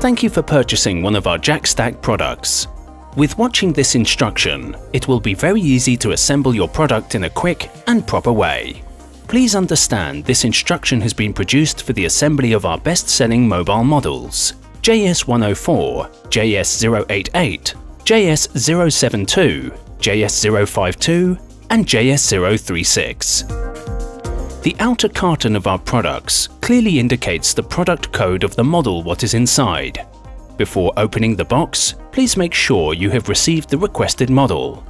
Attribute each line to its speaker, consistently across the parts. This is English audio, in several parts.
Speaker 1: Thank you for purchasing one of our JackStack products. With watching this instruction, it will be very easy to assemble your product in a quick and proper way. Please understand this instruction has been produced for the assembly of our best-selling mobile models JS104, JS088, JS072, JS052 and JS036. The outer carton of our products clearly indicates the product code of the model what is inside. Before opening the box, please make sure you have received the requested model.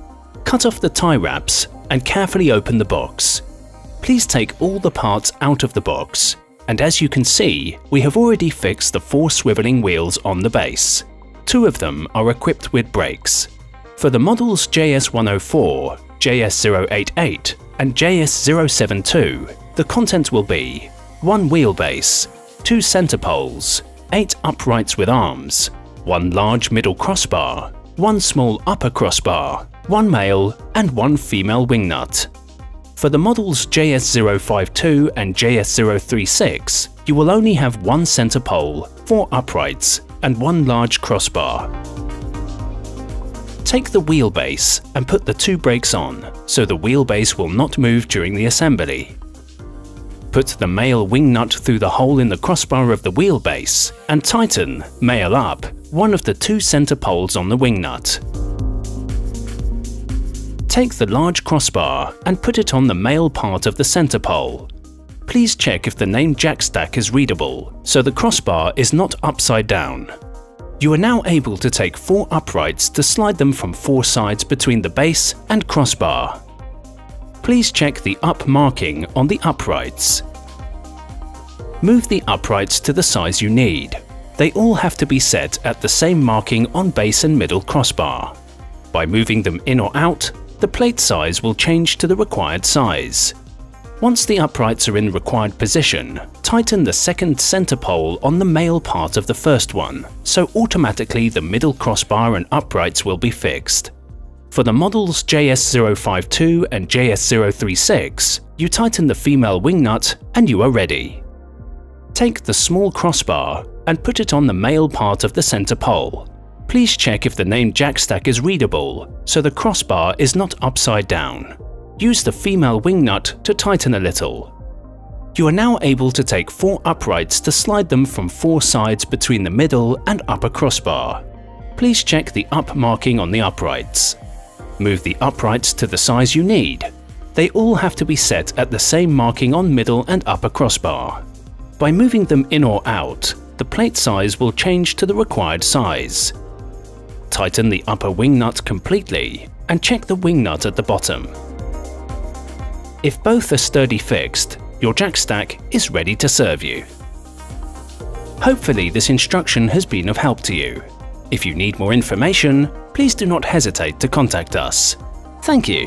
Speaker 1: Cut off the tie wraps and carefully open the box. Please take all the parts out of the box, and as you can see, we have already fixed the four swiveling wheels on the base. Two of them are equipped with brakes. For the models JS104, JS088 and JS072, the content will be one wheelbase, two center poles, eight uprights with arms, one large middle crossbar, one small upper crossbar, one male and one female wing nut. For the models JS052 and JS036, you will only have one center pole, four uprights, and one large crossbar. Take the wheelbase and put the two brakes on, so the wheelbase will not move during the assembly. Put the male wing nut through the hole in the crossbar of the wheelbase and tighten, male up, one of the two center poles on the wing nut. Take the large crossbar and put it on the male part of the center pole. Please check if the name jackstack is readable, so the crossbar is not upside down. You are now able to take four uprights to slide them from four sides between the base and crossbar. Please check the up marking on the uprights. Move the uprights to the size you need. They all have to be set at the same marking on base and middle crossbar. By moving them in or out, the plate size will change to the required size. Once the uprights are in required position, tighten the second center pole on the male part of the first one, so automatically the middle crossbar and uprights will be fixed. For the models JS052 and JS036, you tighten the female wing nut and you are ready. Take the small crossbar and put it on the male part of the center pole. Please check if the name jackstack is readable, so the crossbar is not upside down. Use the female wing nut to tighten a little. You are now able to take four uprights to slide them from four sides between the middle and upper crossbar. Please check the up marking on the uprights. Move the uprights to the size you need. They all have to be set at the same marking on middle and upper crossbar. By moving them in or out, the plate size will change to the required size. Tighten the upper wing nut completely and check the wing nut at the bottom. If both are sturdy fixed, your jack stack is ready to serve you. Hopefully this instruction has been of help to you. If you need more information, please do not hesitate to contact us. Thank you.